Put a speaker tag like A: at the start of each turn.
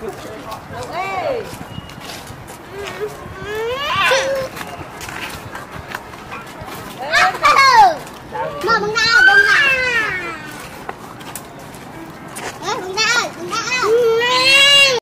A: Ê